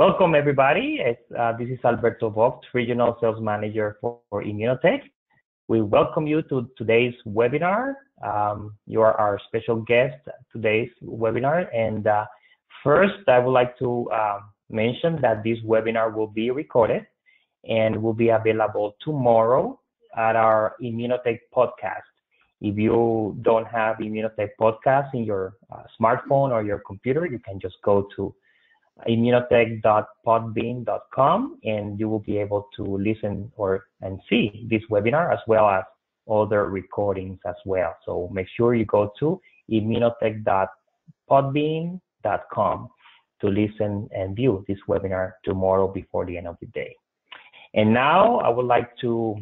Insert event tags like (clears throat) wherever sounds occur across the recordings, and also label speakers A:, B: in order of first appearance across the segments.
A: Welcome, everybody. Uh, this is Alberto Vogt, Regional Sales Manager for, for Immunotec. We welcome you to today's webinar. Um, you are our special guest today's webinar. And uh, first, I would like to uh, mention that this webinar will be recorded and will be available tomorrow at our Immunotec podcast. If you don't have Immunotec podcast in your uh, smartphone or your computer, you can just go to immunotec.podbean.com and you will be able to listen or and see this webinar as well as other recordings as well. So make sure you go to immunotec.podbean.com to listen and view this webinar tomorrow before the end of the day. And now I would like to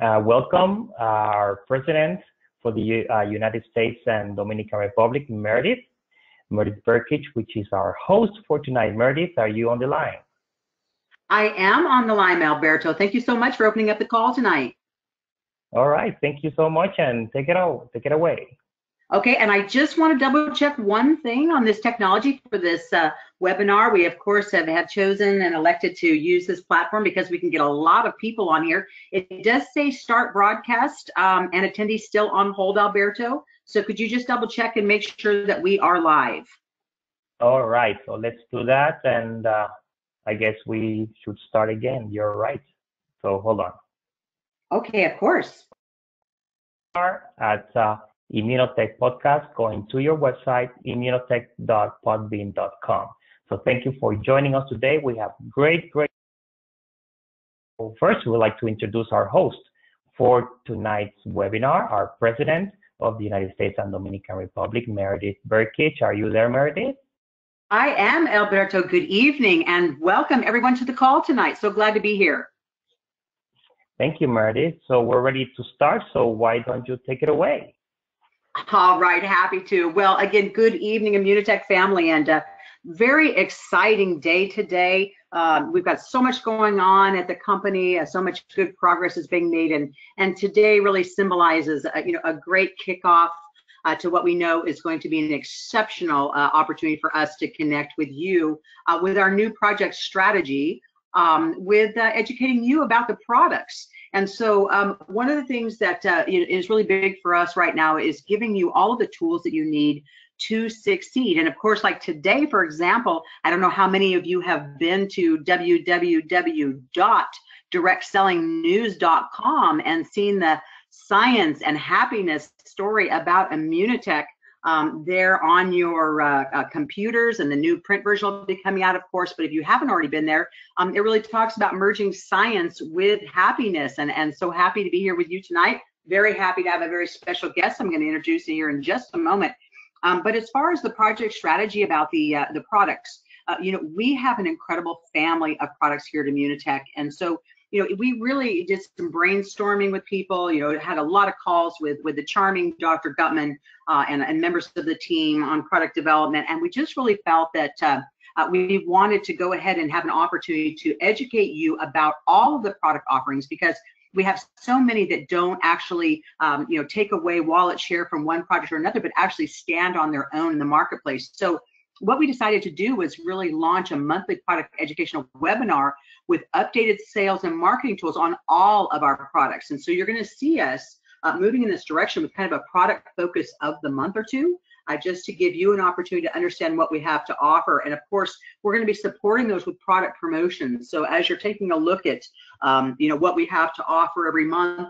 A: uh, welcome our president for the uh, United States and Dominican Republic, Meredith. Meredith Burkich, which is our host for tonight. Meredith, are you on the line?
B: I am on the line, Alberto. Thank you so much for opening up the call tonight.
A: All right, thank you so much, and take it out, take it away.
B: Okay, and I just want to double check one thing on this technology for this uh, webinar. We, of course, have, have chosen and elected to use this platform because we can get a lot of people on here. It does say start broadcast um, and attendees still on hold, Alberto. So could you just double check and make sure that we are live?
A: All right, so let's do that. And uh, I guess we should start again. You're right. So hold on.
B: Okay, of course.
A: Are at uh, Immunotec podcast, going to your website, immunotec.podbean.com. So thank you for joining us today. We have great, great. Well, First, we would like to introduce our host for tonight's webinar, our president of the United States and Dominican Republic, Meredith Burkich. Are you there, Meredith?
B: I am, Alberto. Good evening and welcome everyone to the call tonight. So glad to be here.
A: Thank you, Meredith. So we're ready to start. So why don't you take it away?
B: All right, happy to. Well, again, good evening, Immunotec family, and uh, very exciting day today. Um, we've got so much going on at the company, uh, so much good progress is being made, and and today really symbolizes, uh, you know, a great kickoff uh, to what we know is going to be an exceptional uh, opportunity for us to connect with you uh, with our new project strategy, um, with uh, educating you about the products. And so um, one of the things that uh, is really big for us right now is giving you all of the tools that you need to succeed. And of course, like today, for example, I don't know how many of you have been to www.directsellingnews.com and seen the science and happiness story about Immunotec um, there on your uh, uh, computers and the new print version will be coming out, of course. But if you haven't already been there, um, it really talks about merging science with happiness. And, and so happy to be here with you tonight. Very happy to have a very special guest I'm going to introduce you here in just a moment. Um, but as far as the project strategy about the uh, the products, uh, you know, we have an incredible family of products here at Immunotec. And so you know, we really did some brainstorming with people, you know, had a lot of calls with, with the charming Dr. Gutman uh, and, and members of the team on product development. And we just really felt that uh, uh, we wanted to go ahead and have an opportunity to educate you about all of the product offerings because we have so many that don't actually um, you know take away wallet share from one project or another but actually stand on their own in the marketplace so what we decided to do was really launch a monthly product educational webinar with updated sales and marketing tools on all of our products. And so you're going to see us uh, moving in this direction with kind of a product focus of the month or two. Uh, just to give you an opportunity to understand what we have to offer. And of course, we're going to be supporting those with product promotions. So as you're taking a look at, um, you know, what we have to offer every month,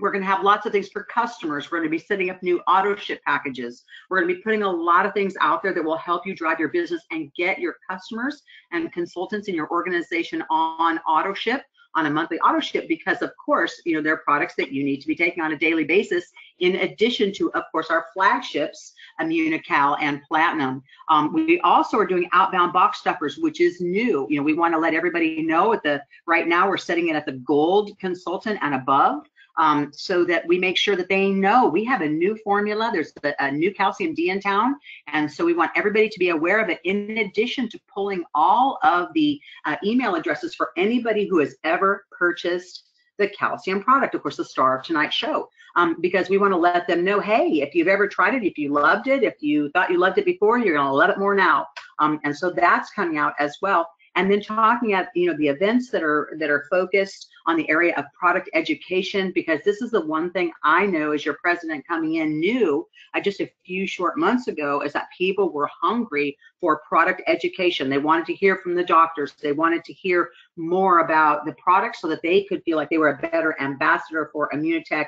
B: we're going to have lots of things for customers. We're going to be setting up new auto ship packages. We're going to be putting a lot of things out there that will help you drive your business and get your customers and consultants in your organization on auto ship on a monthly auto ship because of course you know they're products that you need to be taking on a daily basis in addition to of course our flagships Immunocal and platinum um, we also are doing outbound box stuffers which is new you know we want to let everybody know at the right now we're setting it at the gold consultant and above um, so that we make sure that they know we have a new formula. There's a, a, new calcium D in town. And so we want everybody to be aware of it in addition to pulling all of the uh, email addresses for anybody who has ever purchased the calcium product, of course, the star of tonight's show, um, because we want to let them know, hey, if you've ever tried it, if you loved it, if you thought you loved it before, you're going to love it more now. Um, and so that's coming out as well and then talking at you know the events that are that are focused on the area of product education because this is the one thing I know as your president coming in knew uh, just a few short months ago is that people were hungry for product education. They wanted to hear from the doctors. They wanted to hear more about the products so that they could feel like they were a better ambassador for Immunotec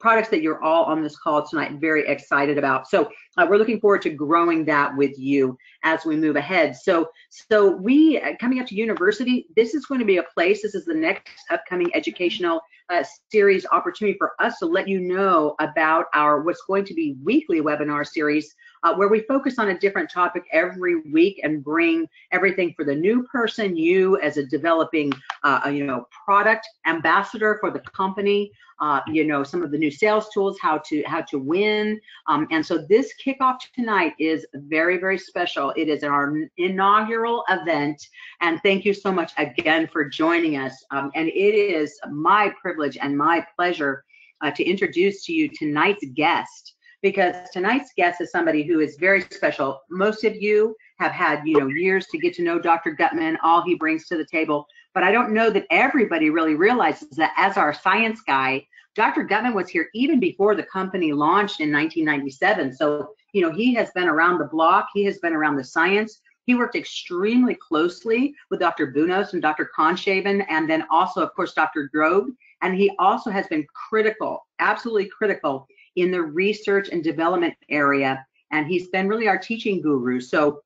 B: products that you're all on this call tonight very excited about. So uh, we're looking forward to growing that with you as we move ahead. So, so we uh, coming up to university, this is going to be a place. This is the next upcoming educational uh, series opportunity for us to let you know about our what's going to be weekly webinar series uh, where we focus on a different topic every week and bring everything for the new person, you as a developing, uh, you know, product ambassador for the company, uh, you know, some of the new sales tools, how to how to win. Um, and so this kickoff tonight is very, very special. It is our inaugural event. And thank you so much again for joining us. Um, and it is my privilege and my pleasure uh, to introduce to you tonight's guest because tonight's guest is somebody who is very special. Most of you have had, you know, years to get to know Dr. Gutman, all he brings to the table. But I don't know that everybody really realizes that as our science guy, Dr. Gutman was here even before the company launched in 1997. So, you know, he has been around the block, he has been around the science. He worked extremely closely with Dr. Bounous and Dr. Kongshavn, and then also, of course, Dr. Drobe. And he also has been critical, absolutely critical in the research and development area. And he's been really our teaching guru. So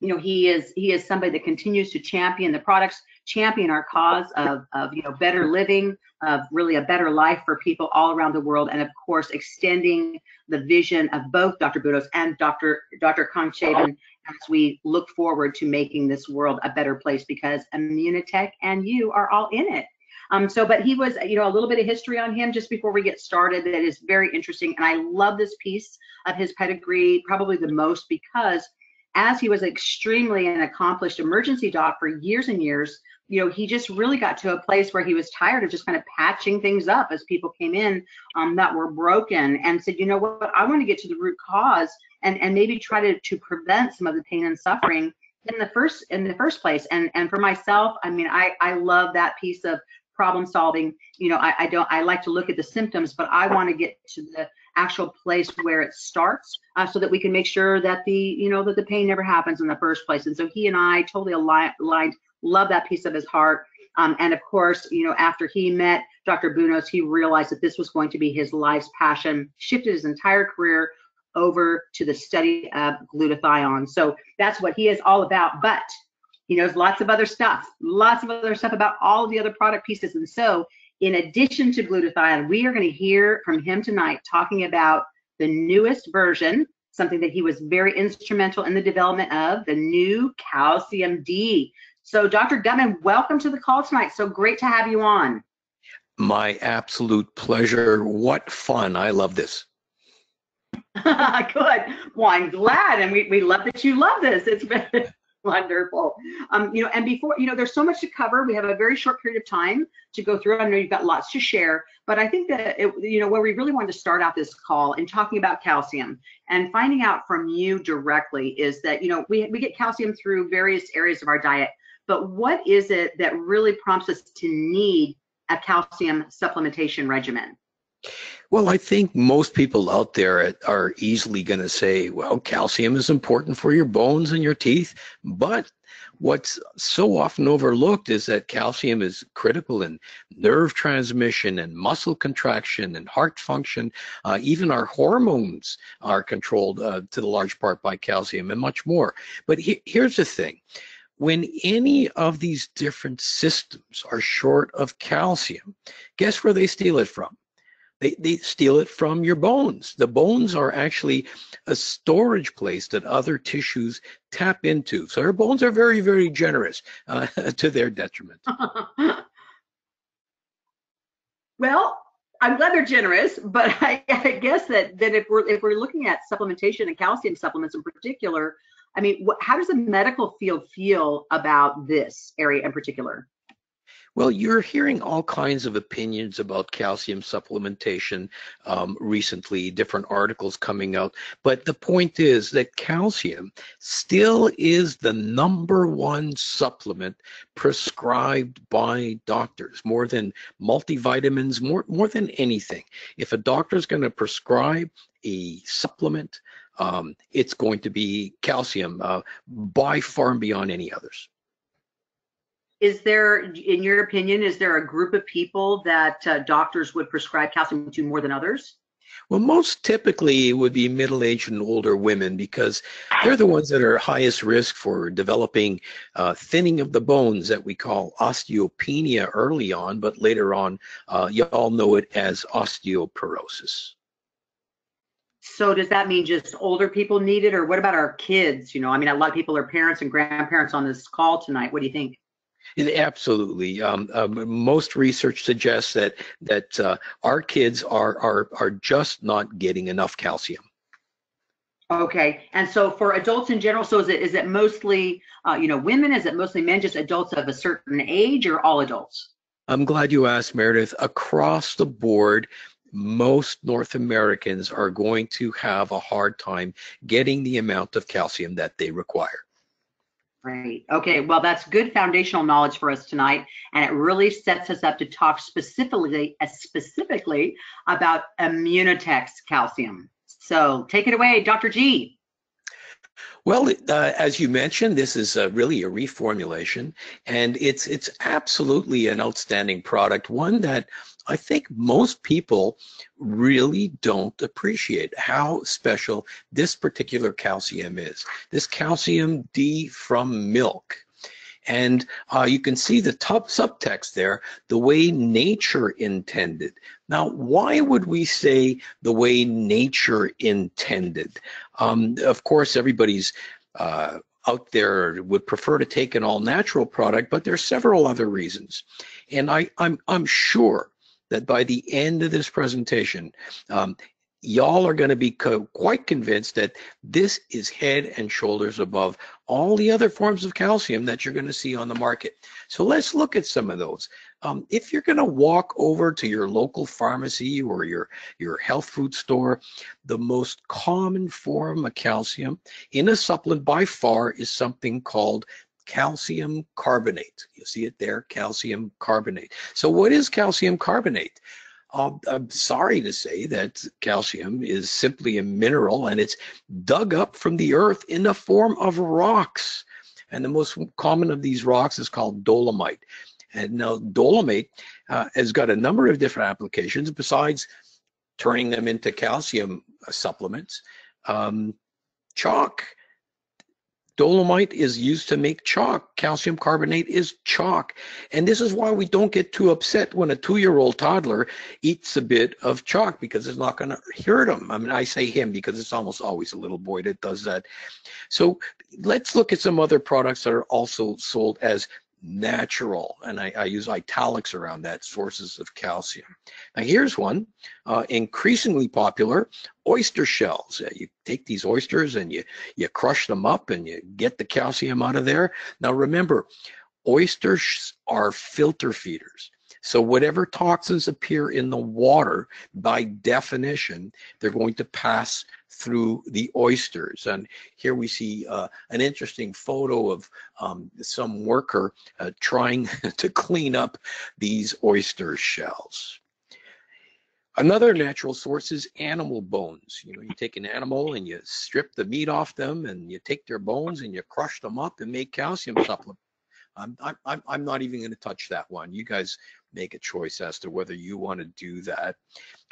B: you know he is he is somebody that continues to champion the products champion our cause of, of you know better living of really a better life for people all around the world and of course extending the vision of both dr Bounous and dr dr Kongshavn as we look forward to making this world a better place because Immunotec and you are all in it um, so, but he was, you know, a little bit of history on him just before we get started that is very interesting. And I love this piece of his pedigree probably the most because as he was extremely an accomplished emergency doc for years and years, you know, he just really got to a place where he was tired of just kind of patching things up as people came in um, that were broken and said, you know what, I want to get to the root cause and, and maybe try to, to prevent some of the pain and suffering in the first in the first place. And and for myself, I mean, I, I love that piece of problem solving. You know, I, I don't I like to look at the symptoms, but I want to get to the actual place where it starts uh, so that we can make sure that the you know that the pain never happens in the first place. And so he and i totally aligned, love that piece of his heart. Um, and of course you know after he met dr Bounous he realized that this was going to be his life's passion. Shifted his entire career over to the study of glutathione. So that's what he is all about but he knows lots of other stuff lots of other stuff about all the other product pieces and so in addition to glutathione, we are going to hear from him tonight talking about the newest version, something that he was very instrumental in the development of, the new calcium D. So, Dr. Gutman, welcome to the call tonight. So great to have you on.
C: My absolute pleasure. What fun. I love this. (laughs)
B: Good. Well, I'm glad, and we, we love that you love this. It's been Wonderful. Um, you know, and before, you know, there's so much to cover. We have a very short period of time to go through. I know you've got lots to share, but I think that, it, you know, where we really wanted to start out this call and talking about calcium and finding out from you directly is that, you know, we, we get calcium through various areas of our diet, but what is it that really prompts us to need a calcium supplementation regimen?
C: Well, I think most people out there are easily going to say, well, calcium is important for your bones and your teeth. But what's so often overlooked is that calcium is critical in nerve transmission and muscle contraction and heart function. Uh, even our hormones are controlled uh, to the large part by calcium and much more. But he- here's the thing when any of these different systems are short of calcium, guess where they steal it from? They, they steal it from your bones. The bones are actually a storage place that other tissues tap into. So our bones are very, very generous uh, (laughs) to their detriment. (laughs)
B: well, I'm glad they're generous, but (laughs) I, I, guess that that if we're if we're looking at supplementation and calcium supplements in particular, I mean, what, how does the medical field feel about this area in particular?
C: Well, you're hearing all kinds of opinions about calcium supplementation um, recently, different articles coming out. But the point is that calcium still is the number one supplement prescribed by doctors, more than multivitamins, more, more than anything. If a doctor is going to prescribe a supplement, um, it's going to be calcium uh, by far and beyond any others
B: is there, in your opinion, is there a group of people that uh, doctors would prescribe calcium to more than others?
C: Well, most typically it would be middle-aged and older women because they're the ones that are highest risk for developing uh, thinning of the bones that we call osteopenia early on, but later on, uh, you all know it as osteoporosis.
B: So does that mean just older people need it, or what about our kids? You know, I mean, a lot of people are parents and grandparents on this call tonight. What do you think?
C: Absolutely. Um, um, most research suggests that that uh, our kids are are are just not getting enough calcium.
B: Okay, and so for adults in general, so is it is it mostly uh, you know women? Is it mostly men? Just adults of a certain age, or all adults?
C: I'm glad you asked, Meredith. Across the board, most North Americans are going to have a hard time getting the amount of calcium that they require.
B: Great. Okay. Well, that's good foundational knowledge for us tonight, and it really sets us up to talk specifically, uh, specifically about Immunotec's calcium. So take it away, Dr. G.
C: Well, uh, as you mentioned, this is uh, really a reformulation, and it's it's absolutely an outstanding product. One that I think most people really don't appreciate how special this particular calcium is. This calcium D from milk. And uh, you can see the top subtext there, the way nature intended. Now, why would we say the way nature intended? Um, of course, everybody's uh, out there would prefer to take an all natural product, but there's several other reasons. And I, I'm, I'm sure that by the end of this presentation, um, y'all are going to be co quite convinced that this is head and shoulders above all the other forms of calcium that you're going to see on the market. So let's look at some of those. Um, if you're going to walk over to your local pharmacy or your, your health food store, the most common form of calcium in a supplement by far is something called calcium carbonate. You see it there, calcium carbonate. So what is calcium carbonate? I'm sorry to say that calcium is simply a mineral and it's dug up from the earth in the form of rocks. And the most common of these rocks is called dolomite. And now dolomite uh, has got a number of different applications besides turning them into calcium supplements. Um, chalk Dolomite is used to make chalk. Calcium carbonate is chalk. And this is why we don't get too upset when a two-year-old toddler eats a bit of chalk because it's not going to hurt him. I mean, I say him because it's almost always a little boy that does that. So let's look at some other products that are also sold as natural, and I, I, use italics around that, sources of calcium. Now here's one, uh, increasingly popular, oyster shells. Uh, you take these oysters and you, you crush them up and you get the calcium out of there. Now remember, oysters are filter feeders. So whatever toxins appear in the water, by definition, they're going to pass through the oysters. And here we see uh, an interesting photo of um, some worker uh, trying (laughs) to clean up these oyster shells. Another natural source is animal bones. You know, you take an animal and you strip the meat off them and you take their bones and you crush them up and make calcium supplement. I'm, I'm, I'm not even going to touch that one. You guys make a choice as to whether you want to do that.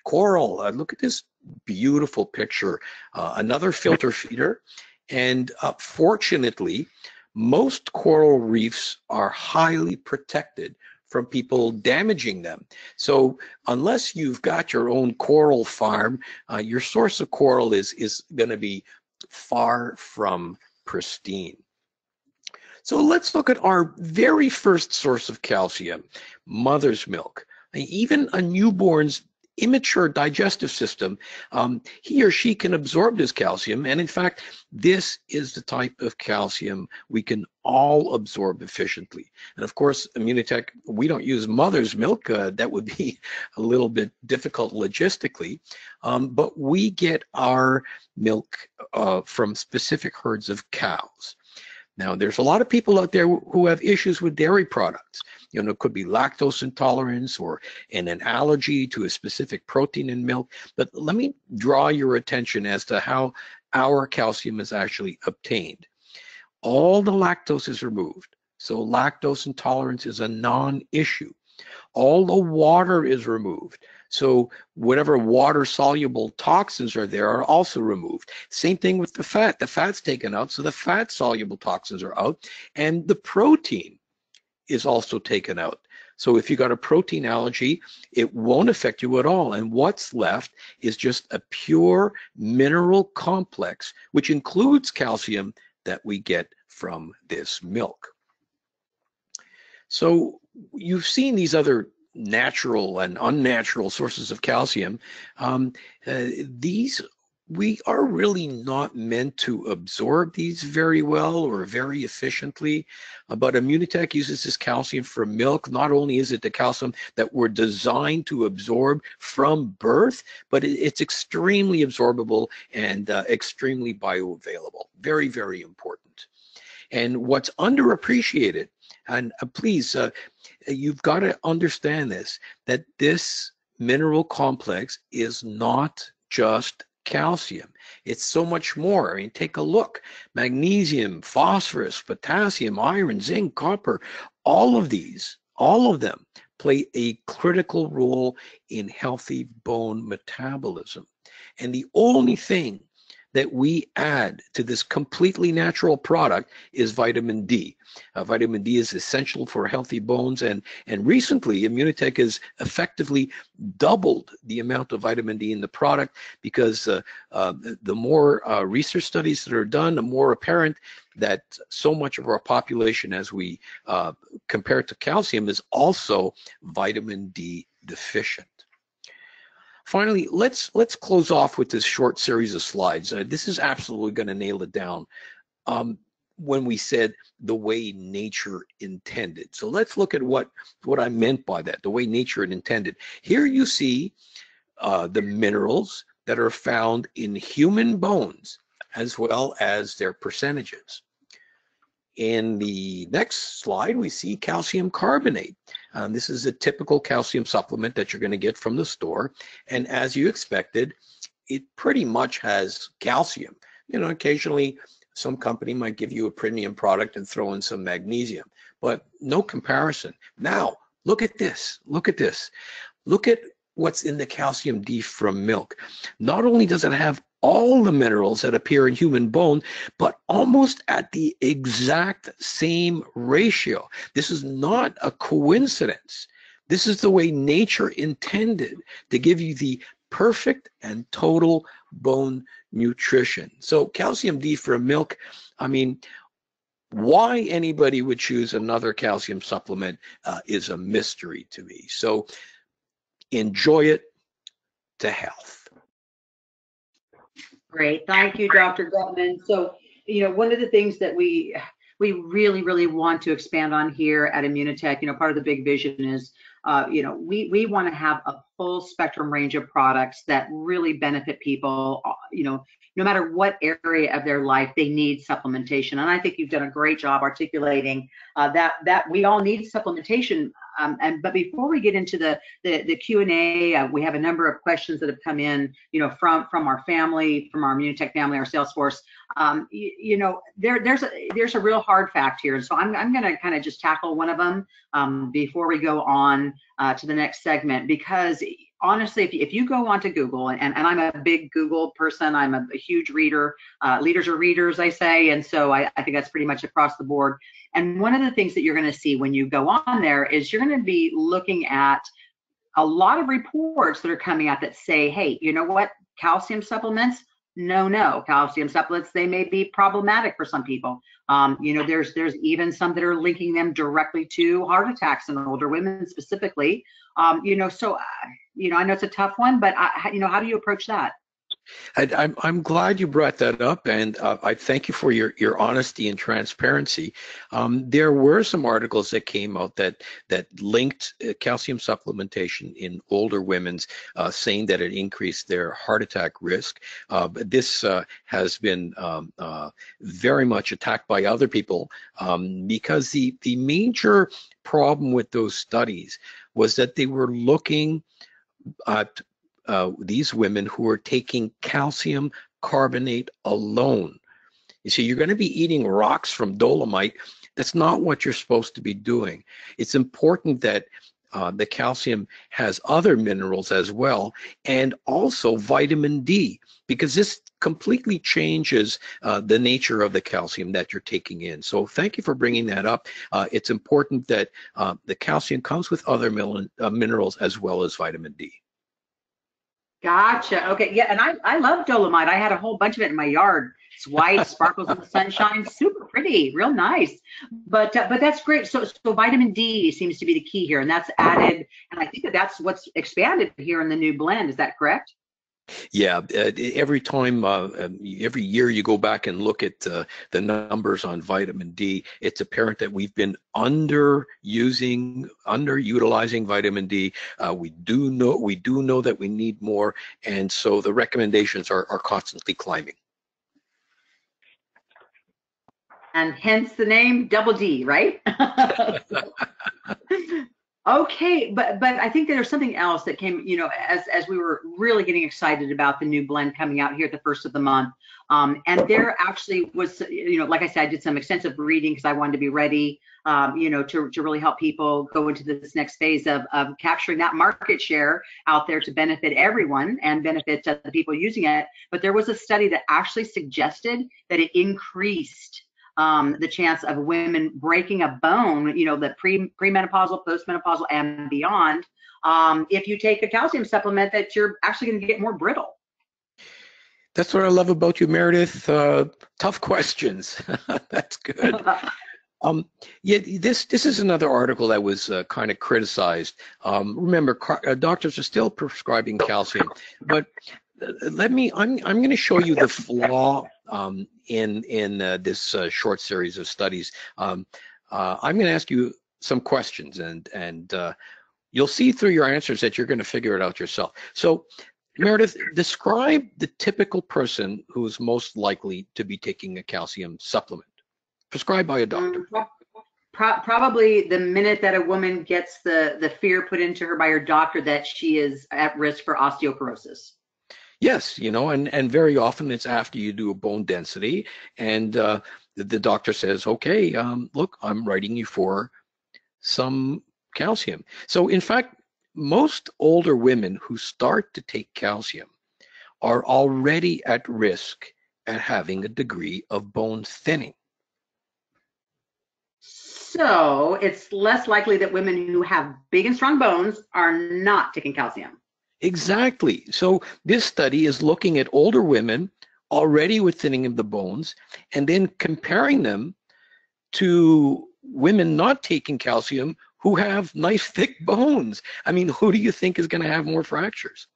C: Coral, uh, look at this beautiful picture. Uh, another filter feeder. And uh, fortunately, most coral reefs are highly protected from people damaging them. So unless you've got your own coral farm, uh, your source of coral is, is going to be far from pristine. So let's look at our very first source of calcium, mother's milk. Even a newborn's immature digestive system, um, he or she can absorb this calcium. And in fact, this is the type of calcium we can all absorb efficiently. And of course, Immunotec, we don't use mother's milk. Uh, that would be a little bit difficult logistically. Um, but we get our milk uh, from specific herds of cows. Now, there's a lot of people out there who have issues with dairy products. You know, it could be lactose intolerance or and an allergy to a specific protein in milk. But let me draw your attention as to how our calcium is actually obtained. All the lactose is removed. So lactose intolerance is a non-issue. All the water is removed. So whatever water soluble toxins are there are also removed. Same thing with the fat. The fat's taken out, so the fat soluble toxins are out. And the protein is also taken out. So if you got a protein allergy, it won't affect you at all. And what's left is just a pure mineral complex, which includes calcium that we get from this milk. So you've seen these other natural and unnatural sources of calcium. Um, uh, these we are really not meant to absorb these very well or very efficiently. Uh, but Immunotec uses this calcium from milk. Not only is it the calcium that we're designed to absorb from birth, but it, it's extremely absorbable and uh, extremely bioavailable. Very, very important. And what's underappreciated, and uh, please, uh, you've got to understand this, that this mineral complex is not just calcium. It's so much more. I mean, take a look. Magnesium, phosphorus, potassium, iron, zinc, copper, all of these, all of them play a critical role in healthy bone metabolism. And the only thing that we add to this completely natural product is vitamin D. Uh, vitamin D is essential for healthy bones, and, and recently Immunotec has effectively doubled the amount of vitamin D in the product because uh, uh, the more uh, research studies that are done, the more apparent that so much of our population, as we uh, compare to calcium, is also vitamin D deficient. Finally, let's let's close off with this short series of slides. Uh, this is absolutely going to nail it down. Um, when we said the way nature intended. So let's look at what what I meant by that, the way nature intended. Here you see uh, the minerals that are found in human bones as well as their percentages. In the next slide, we see calcium carbonate. Um, this is a typical calcium supplement that you're going to get from the store. And as you expected, it pretty much has calcium. You know, occasionally some company might give you a premium product and throw in some magnesium, but no comparison. Now, look at this. Look at this. Look at what's in the calcium D from milk. Not only does it have all the minerals that appear in human bone, but almost at the exact same ratio. This is not a coincidence. This is the way nature intended to give you the perfect and total bone nutrition. So calcium D for milk, I mean, why anybody would choose another calcium supplement uh, is a mystery to me. So enjoy it to health.
B: Great, thank you, Dr. Gutman. So, you know, one of the things that we we really, really want to expand on here at Immunotec, you know, part of the big vision is, uh, you know, we we want to have a full spectrum range of products that really benefit people, uh, you know, no matter what area of their life they need supplementation. And I think you've done a great job articulating uh, that that we all need supplementation um, and but before we get into the the, the Q and A, uh, we have a number of questions that have come in, you know, from from our family, from our Immunotec family, our sales force. Um, you, you, know, there there's a there's a real hard fact here, and so I'm I'm going to kind of just tackle one of them um, before we go on uh, to the next segment because honestly, if you, if you go onto Google, and, and I'm a big Google person, I'm a, a huge reader. Uh, leaders are readers, I say, and so I, I, think that's pretty much across the board. And one of the things that you're going to see when you go on there is you're going to be looking at a lot of reports that are coming out that say, hey, you know what? Calcium supplements no, no. Calcium supplements they may be problematic for some people. Um, you know, there's there's even some that are linking them directly to heart attacks in older women specifically. Um, you know, so uh, you know, I know it's a tough one, but I, you know, how do you approach that?
C: I, I'm I'm glad you brought that up, and uh, I thank you for your your honesty and transparency. Um, there were some articles that came out that that linked uh, calcium supplementation in older women's, uh, saying that it increased their heart attack risk. Uh, but this uh, has been um, very much attacked by other people um, because the the major problem with those studies was that they were looking uh, these women who are taking calcium carbonate alone. You see, you're going to be eating rocks from dolomite. That's not what you're supposed to be doing. It's important that uh, the calcium has other minerals as well, and also vitamin D, because this completely changes uh, the nature of the calcium that you're taking in. So thank you for bringing that up. Uh, it's important that uh, the calcium comes with other uh, minerals as well as vitamin D.
B: Gotcha. Okay. Yeah. And I, I love dolomite. I had a whole bunch of it in my yard. It's white, sparkles in the sunshine, super pretty, real nice. But uh, but that's great. So so vitamin D seems to be the key here, and that's added. And I think that that's what's expanded here in the new blend. Is that correct?
C: Yeah, uh, every time, uh, um, every year you go back and look at uh, the numbers on vitamin D, it's apparent that we've been under using, underutilizing vitamin D. Uh, we do know, we do know that we need more, and so the recommendations are, are constantly climbing.
B: And hence the name Double D, right? (laughs) (laughs) (laughs) Okay, but but I think there's something else that came, you know, as as we were really getting excited about the new blend coming out here at the first of the month. Um, and there actually was, you know, like I said, I did some extensive reading because I wanted to be ready, um, you know, to to really help people go into this next phase of of capturing that market share out there to benefit everyone and benefit the people using it. But there was a study that actually suggested that it increased um, the chance of women breaking a bone, you know, the pre premenopausal, postmenopausal, and beyond. Um, if you take a calcium supplement, that you're actually going to get more brittle.
C: That's what I love about you, Meredith. Uh, tough questions. (laughs) That's good. (laughs) Um, yeah, this this is another article that was uh, kind of criticized. Um, remember, uh, doctors are still prescribing calcium, but uh, let me. I'm I'm going to show you the flaw um, in in uh, this uh, short series of studies. Um, uh, I'm going to ask you some questions, and and uh, you'll see through your answers that you're going to figure it out yourself. So, Meredith, describe the typical person who is most likely to be taking a calcium supplement prescribed by a doctor.
B: Mm, pro probably the minute that a woman gets the the fear put into her by her doctor that she is at risk for osteoporosis.
C: Yes, you know, and and very often it's after you do a bone density, and uh, the, the, doctor says, "Okay, um, look, I'm writing you for some calcium." So, in fact, most older women who start to take calcium are already at risk at having a degree of bone thinning.
B: So it's less likely that women who have big and strong bones are not taking calcium.
C: Exactly. So this study is looking at older women already with thinning of the bones and then comparing them to women not taking calcium who have nice thick bones. I mean, who do you think is going to have more fractures?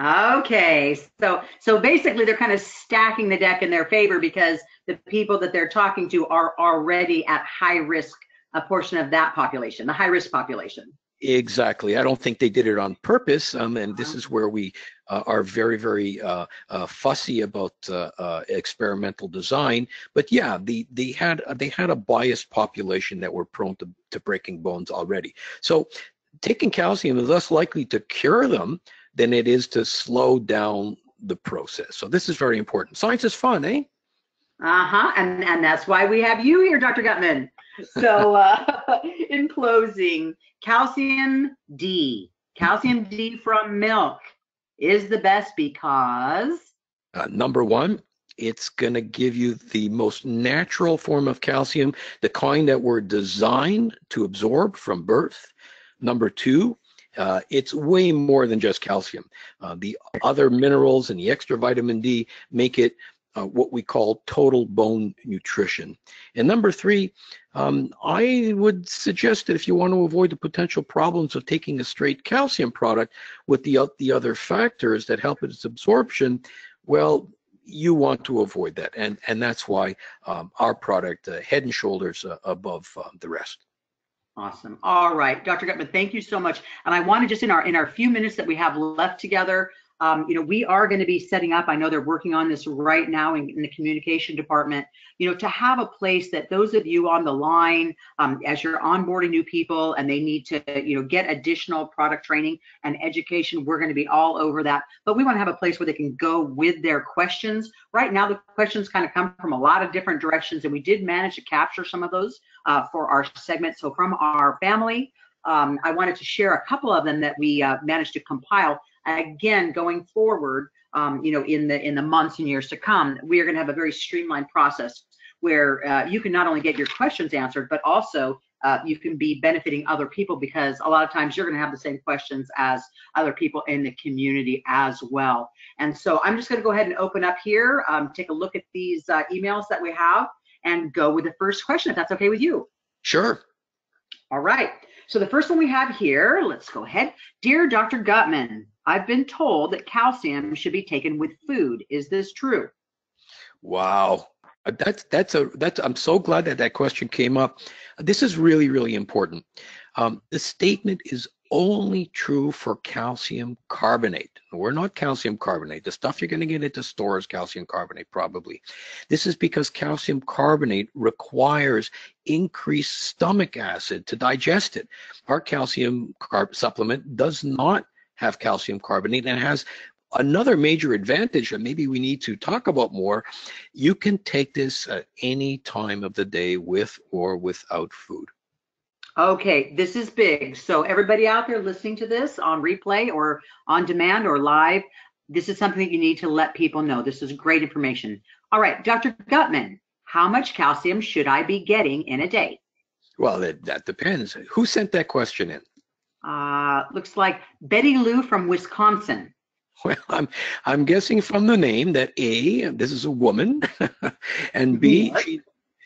B: Okay, so so basically they're kind of stacking the deck in their favor because the people that they're talking to are already at high risk, a portion of that population, the high risk population.
C: Exactly. I don't think they did it on purpose. Um, and this is where we uh, are very, very uh, uh, fussy about uh, uh, experimental design. But yeah, the, they had they had a biased population that were prone to, to breaking bones already. So taking calcium is less likely to cure them than it is to slow down the process. So this is very important. Science is fun, eh?
B: Uh-huh. And and that's why we have you here, Dr. Gutman. So uh, (laughs) in closing, calcium D, calcium D from milk is the best because
C: uh, number one, it's going to give you the most natural form of calcium, the kind that we're designed to absorb from birth. Number two, Uh, it's way more than just calcium. Uh, the other minerals and the extra vitamin D make it uh, what we call total bone nutrition. And number three, um, I would suggest that if you want to avoid the potential problems of taking a straight calcium product with the, the other factors that help its absorption, well, you want to avoid that. And, and that's why um, our product, uh, head and shoulders uh, above uh, the rest.
B: Awesome. All right, Dr. Gutman, thank you so much. And I want to just in our in our few minutes that we have left together, um, you know, we are going to be setting up, I know they're working on this right now in, in, the communication department, you know, to have a place that those of you on the line, um, as you're onboarding new people and they need to, you know, get additional product training and education, we're going to be all over that. But we want to have a place where they can go with their questions. Right now, the questions kind of come from a lot of different directions, and we did manage to capture some of those uh, for our segment. So from our family, um, I wanted to share a couple of them that we uh, managed to compile again going forward um, you know in the in the months and years to come we are going to have a very streamlined process where uh, you can not only get your questions answered but also uh, you can be benefiting other people because a lot of times you're going to have the same questions as other people in the community as well. And so i'm just going to go ahead and open up here um, take a look at these uh, emails that we have and go with the first question if that's okay with you.
C: Sure.
B: All right so the first one we have here, let's go ahead. Dear Dr. Gutman, I've been told that calcium should be taken with food. Is this true?
C: Wow. Uh, that's that's a that's I'm so glad that that question came up. This is really really important. Um, the statement is only true for calcium carbonate. We're not calcium carbonate. The stuff you're going to get at the store is calcium carbonate, probably. This is because calcium carbonate requires increased stomach acid to digest it. Our calcium carb supplement does not have calcium carbonate and has another major advantage that maybe we need to talk about more. You can take this at any time of the day with or without food.
B: Okay, this is big. So everybody out there listening to this on replay or on demand or live, this is something that you need to let people know. This is great information. All right, Dr. Gutman, how much calcium should I be getting in a day?
C: Well, that, that depends. Who sent that question in?
B: Uh, looks like Betty Lou from Wisconsin. (laughs)
C: Well, I'm I'm guessing from the name that A, this is a woman, (laughs) and B, she,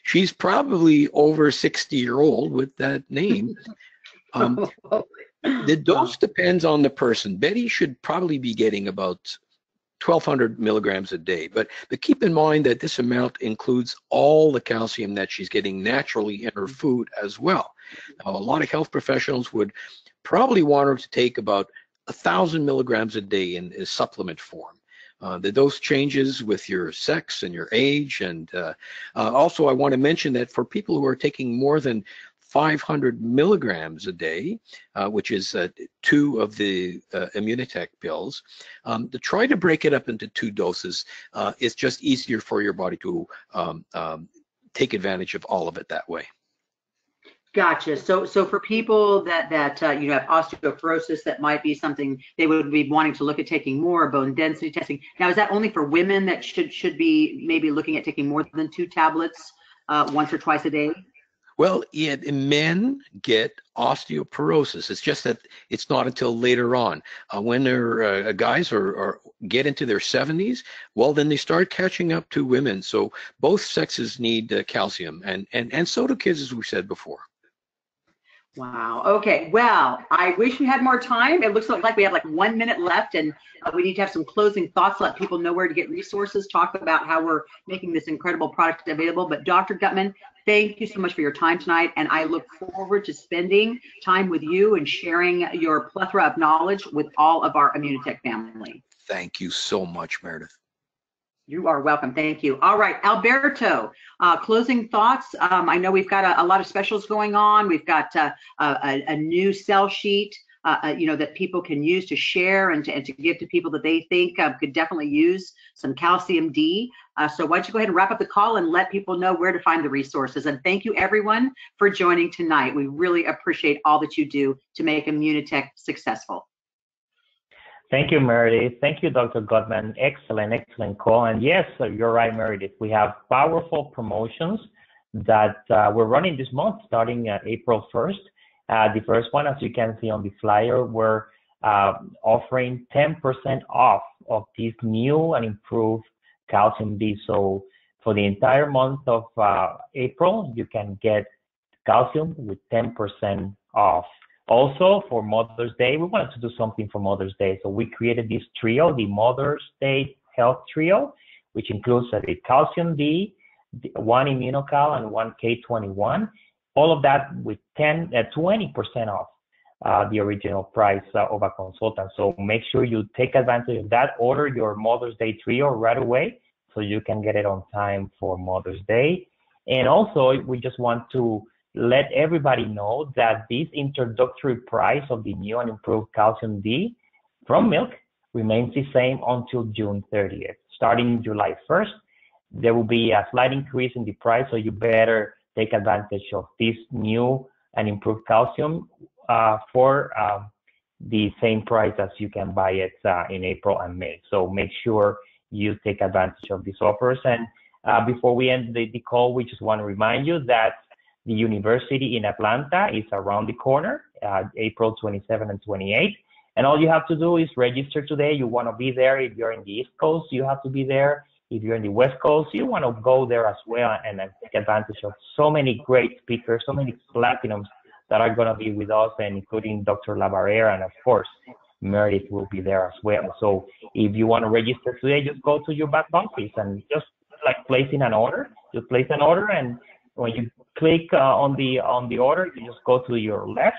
C: she's probably over 60 year old with that name. (laughs) Um, the dose depends on the person. Betty should probably be getting about 1200 milligrams a day, but, but keep in mind that this amount includes all the calcium that she's getting naturally in her food as well. Now, a lot of health professionals would probably want her to take about a thousand milligrams a day in, in supplement form. Uh, the dose changes with your sex and your age. And uh, uh, also, I want to mention that for people who are taking more than 500 milligrams a day, uh, which is uh, two of the uh, Immunotec pills, um, to try to break it up into two doses is just easier for your body to um, um, take advantage of all of it that way.
B: Gotcha. So, so for people that that uh, you know have osteoporosis, that might be something they would be wanting to look at taking more bone density testing. Now, is that only for women that should should be maybe looking at taking more than two tablets uh, once or twice a day?
C: Well, yeah, men get osteoporosis. It's just that it's not until later on. Uh, when their uh, guys are, are, get into their 70s, well, then they start catching up to women. So both sexes need uh, calcium, and and and so do kids, as we said before.
B: Wow. Okay. Well, I wish we had more time. It looks like we have like one minute left, and uh, we need to have some closing thoughts. Let people know where to get resources. Talk about how we're making this incredible product available. But Dr. Gutman, thank you so much for your time tonight, and I look forward to spending time with you and sharing your plethora of knowledge with all of our Immunotec family.
C: Thank you so much, Meredith.
B: You are welcome. Thank you. All right, Alberto, uh, closing thoughts. Um, I know we've got a, a, lot of specials going on. We've got uh, a, a, new sell sheet, uh, uh, you know, that people can use to share and to, and to give to people that they think uh, could definitely use some calcium D. Uh, so why don't you go ahead and wrap up the call and let people know where to find the resources. And thank you everyone for joining tonight. We really appreciate all that you do to make Immunotec successful.
A: Thank you, Meredith. Thank you, Dr. Gutman. Excellent, excellent call. And yes, you're right, Meredith. We have powerful promotions that uh, we're running this month starting uh, April 1st. Uh, the first one, as you can see on the flyer, we're uh, offering 10% off of this new and improved calcium D. So for the entire month of uh, April, you can get calcium with 10% off. Also, for Mother's Day, we wanted to do something for Mother's Day. So we created this trio, the Mother's Day Health Trio, which includes a calcium D, one immunocal, and one K21. All of that with 10, uh, 20% off uh, the original price uh, of a consultant. So make sure you take advantage of that. Order your Mother's Day trio right away so you can get it on time for Mother's Day. And also, we just want to let everybody know that this introductory price of the new and improved calcium D from milk remains the same until June 30th. Starting July 1st, there will be a slight increase in the price, so you better take advantage of this new and improved calcium uh, for um, the same price as you can buy it uh, in April and May. So make sure you take advantage of these offers. And uh, before we end the, the call, we just want to remind you that the university in Atlanta is around the corner, uh, April 27 and 28. And all you have to do is register today. You want to be there. If you're in the East Coast, you have to be there. If you're in the West Coast, you want to go there as well and, and take advantage of so many great speakers, so many platinums that are going to be with us, and including Dr. Labarrera, and of course, Meredith will be there as well. So if you want to register today, just go to your back office and just like placing an order. Just place an order, and when you click uh, on the on the order, you just go to your left,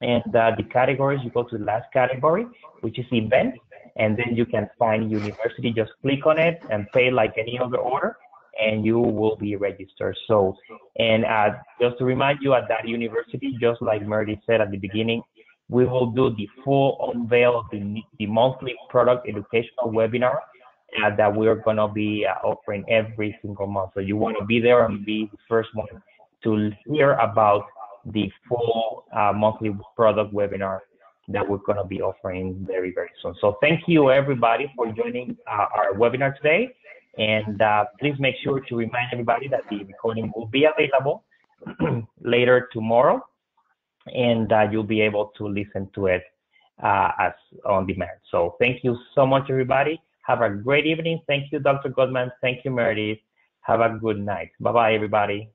A: and uh, the categories you go to the last category, which is event, and then you can find university. Just click on it and pay like any other order, and you will be registered. So, and uh, just to remind you, at that university, just like Meredith said at the beginning, we will do the full unveil of the, the monthly product educational webinar uh, that we're going to be uh, offering every single month. So you want to be there and be the first one to hear about the full uh, monthly product webinar that we're going to be offering very, very soon. So thank you everybody for joining uh, our webinar today. And uh, please make sure to remind everybody that the recording will be available (clears throat) later tomorrow and uh, you'll be able to listen to it as on demand. So thank you so much, everybody. Have a great evening. Thank you, Dr. Gutman. Thank you, Meredith. Have a good night. Bye bye, everybody.